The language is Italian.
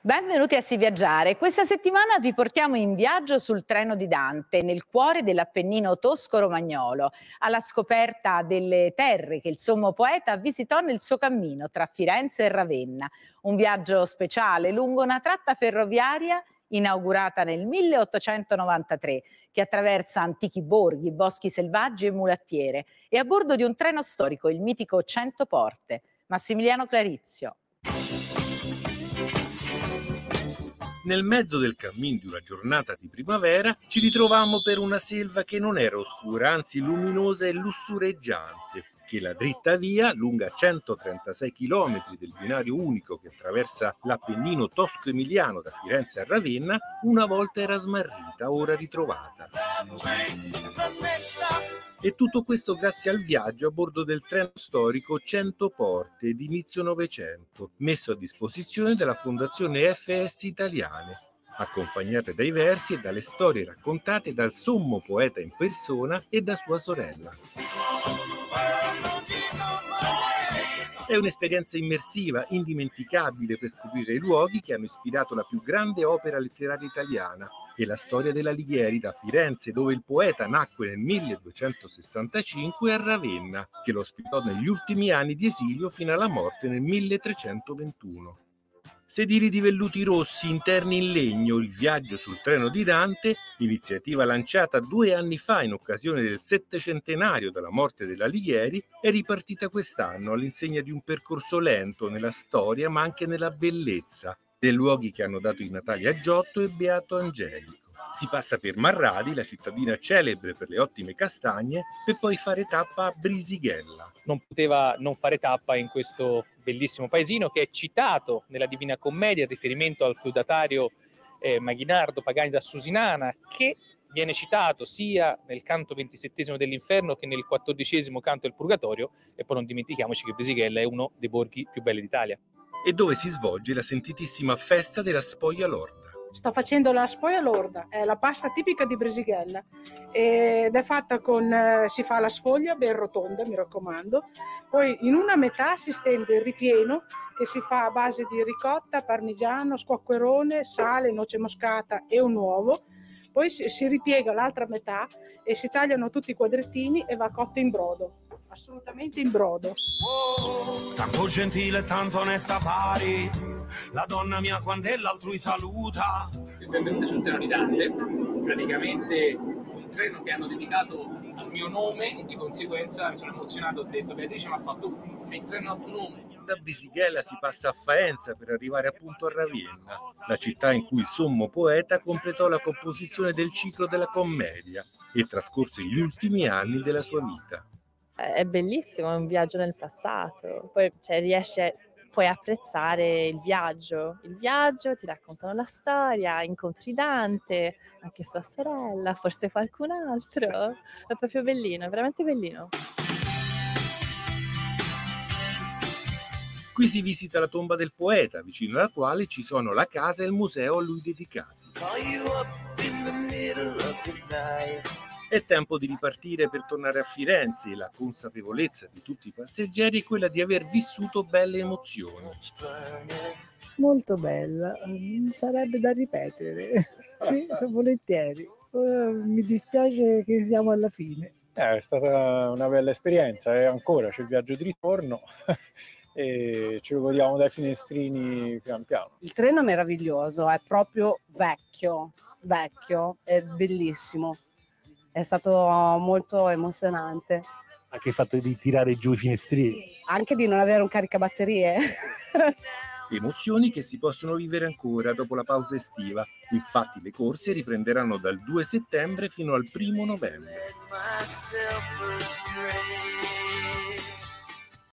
Benvenuti a Si Viaggiare. Questa settimana vi portiamo in viaggio sul treno di Dante, nel cuore dell'Appennino tosco-romagnolo, alla scoperta delle terre che il sommo poeta visitò nel suo cammino tra Firenze e Ravenna. Un viaggio speciale lungo una tratta ferroviaria inaugurata nel 1893, che attraversa antichi borghi, boschi selvaggi e mulattiere, e a bordo di un treno storico, il mitico Cento Porte. Massimiliano Clarizio. Nel mezzo del cammin di una giornata di primavera ci ritrovammo per una selva che non era oscura, anzi luminosa e lussureggiante, che la dritta via, lunga 136 km del binario unico che attraversa l'Appennino tosco-emiliano da Firenze a Ravenna, una volta era smarrita, ora ritrovata. E tutto questo grazie al viaggio a bordo del treno storico 100 Porte di inizio Novecento, messo a disposizione dalla Fondazione FS Italiane, accompagnate dai versi e dalle storie raccontate dal sommo poeta in persona e da sua sorella. È un'esperienza immersiva, indimenticabile per scoprire i luoghi che hanno ispirato la più grande opera letteraria italiana e la storia della Alighieri da Firenze, dove il poeta nacque nel 1265 a Ravenna, che lo ospitò negli ultimi anni di esilio fino alla morte nel 1321. Sedili di velluti rossi interni in legno, il viaggio sul treno di Dante, iniziativa lanciata due anni fa in occasione del settecentenario della morte dell'Alighieri, è ripartita quest'anno all'insegna di un percorso lento nella storia ma anche nella bellezza, dei luoghi che hanno dato i Natali a Giotto e Beato Angelico. Si passa per Marradi, la cittadina celebre per le ottime castagne, per poi fare tappa a Brisighella. Non poteva non fare tappa in questo bellissimo paesino che è citato nella Divina Commedia, in riferimento al feudatario eh, Maghinardo Pagani da Susinana, che viene citato sia nel canto ventisettesimo dell'inferno che nel quattordicesimo canto del Purgatorio e poi non dimentichiamoci che Brisighella è uno dei borghi più belli d'Italia. E dove si svolge la sentitissima festa della spoglia lorda. Sto facendo la spoglia lorda, è la pasta tipica di Brisighella ed è fatta con, eh, si fa la sfoglia ben rotonda, mi raccomando, poi in una metà si stende il ripieno che si fa a base di ricotta, parmigiano, squacquerone, sale, noce moscata e un uovo, poi si, ripiega l'altra metà e si tagliano tutti i quadrettini e va cotto in brodo, assolutamente in brodo. Tanto gentile, tanto onesta pari, la donna mia quando è l'altrui saluta. benvenuti sul treno di Dante, praticamente un treno che hanno dedicato al mio nome e di conseguenza mi sono emozionato, ho detto Beatrice mi ha fatto il treno al tuo nome. Da Brisighella si passa a Faenza per arrivare appunto a Ravenna, la città in cui il sommo poeta completò la composizione del ciclo della commedia e trascorse gli ultimi anni della sua vita. È bellissimo, è un viaggio nel passato, poi cioè, riesce puoi apprezzare il viaggio. Il viaggio, ti raccontano la storia, incontri Dante, anche sua sorella, forse qualcun altro. È proprio bellino, è veramente bellino. Qui si visita la tomba del poeta, vicino alla quale ci sono la casa e il museo a lui dedicati. È tempo di ripartire per tornare a Firenze e la consapevolezza di tutti i passeggeri è quella di aver vissuto belle emozioni. Molto bella, mm, sarebbe da ripetere, sì, volentieri. Mi dispiace che siamo alla fine. Eh, è stata una bella esperienza e ancora c'è il viaggio di ritorno e ci godiamo dai finestrini pian piano. Il treno è meraviglioso, è proprio vecchio, vecchio, è bellissimo è stato molto emozionante. Anche il fatto di tirare giù i finestrini. Sì, anche di non avere un caricabatterie. Emozioni che si possono vivere ancora dopo la pausa estiva. Infatti le corse riprenderanno dal 2 settembre fino al 1 novembre.